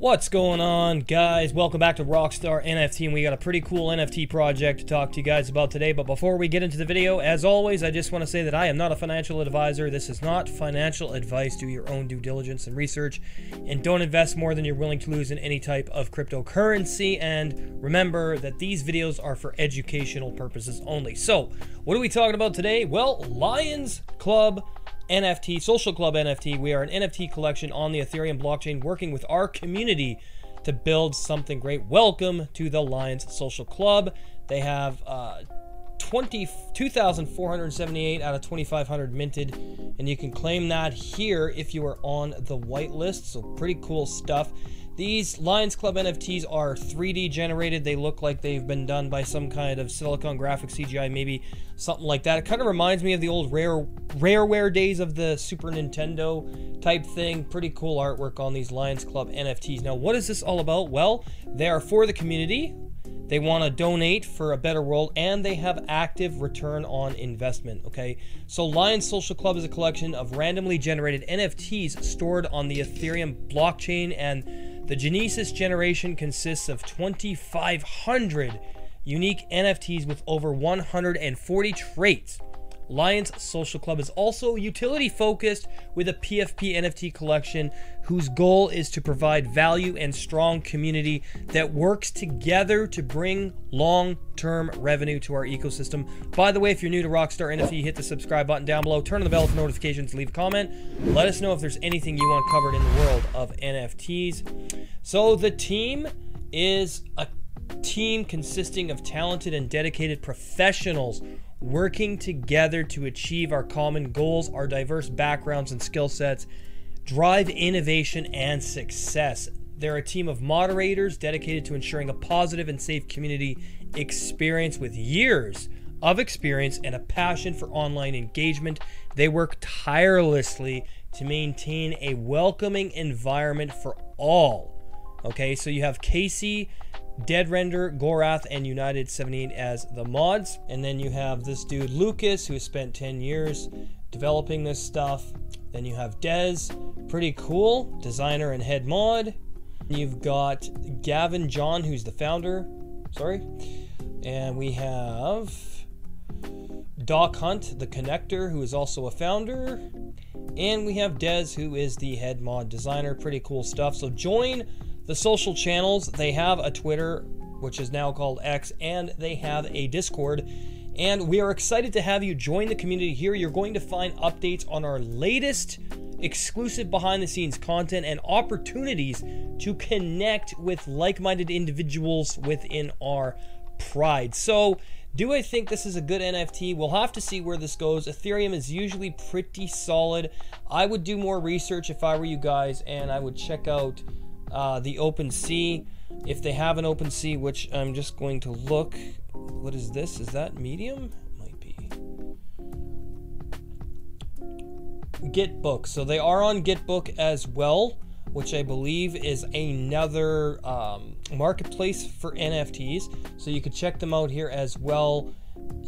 What's going on, guys? Welcome back to Rockstar NFT, and we got a pretty cool NFT project to talk to you guys about today. But before we get into the video, as always, I just want to say that I am not a financial advisor. This is not financial advice. Do your own due diligence and research, and don't invest more than you're willing to lose in any type of cryptocurrency. And remember that these videos are for educational purposes only. So, what are we talking about today? Well, Lions Club NFT, Social Club NFT. We are an NFT collection on the Ethereum blockchain working with our community to build something great. Welcome to the Lions Social Club. They have uh, 20, 2,478 out of 2,500 minted, and you can claim that here if you are on the whitelist. So, pretty cool stuff. These Lions Club NFTs are 3D generated. They look like they've been done by some kind of Silicon Graphics CGI, maybe something like that. It kind of reminds me of the old rare rareware days of the Super Nintendo type thing. Pretty cool artwork on these Lions Club NFTs. Now, what is this all about? Well, they are for the community. They want to donate for a better world and they have active return on investment. Okay, so Lions Social Club is a collection of randomly generated NFTs stored on the Ethereum blockchain and the Genesis generation consists of 2,500 unique NFTs with over 140 traits. Lions Social Club is also utility focused with a PFP NFT collection whose goal is to provide value and strong community that works together to bring long term revenue to our ecosystem. By the way, if you're new to Rockstar NFT, hit the subscribe button down below, turn on the bell for notifications, leave a comment. Let us know if there's anything you want covered in the world of NFTs. So the team is a team consisting of talented and dedicated professionals working together to achieve our common goals, our diverse backgrounds and skill sets, drive innovation and success. They're a team of moderators dedicated to ensuring a positive and safe community experience with years of experience and a passion for online engagement. They work tirelessly to maintain a welcoming environment for all. Okay, so you have Casey Dead Render, Gorath, and United 78 as the mods. And then you have this dude, Lucas, who spent 10 years developing this stuff. Then you have Dez, pretty cool, designer and head mod. You've got Gavin John, who's the founder. Sorry. And we have Doc Hunt, the connector, who is also a founder. And we have Dez, who is the head mod designer. Pretty cool stuff. So join the social channels, they have a Twitter, which is now called X, and they have a Discord. And we are excited to have you join the community here. You're going to find updates on our latest exclusive behind the scenes content and opportunities to connect with like minded individuals within our pride. So, do I think this is a good NFT? We'll have to see where this goes. Ethereum is usually pretty solid. I would do more research if I were you guys, and I would check out uh, the OpenSea. If they have an OpenSea, which I'm just going to look. What is this? Is that medium? Might be. Gitbook. So they are on Gitbook as well, which I believe is another um, marketplace for NFTs. So you can check them out here as well,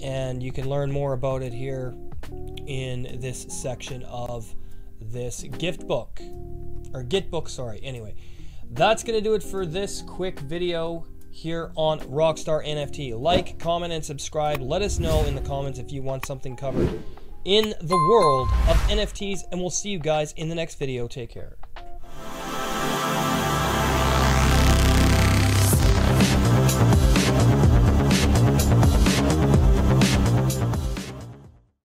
and you can learn more about it here in this section of this gift book or Gitbook. Sorry. Anyway that's going to do it for this quick video here on Rockstar NFT. Like, comment, and subscribe. Let us know in the comments if you want something covered in the world of NFTs, and we'll see you guys in the next video. Take care.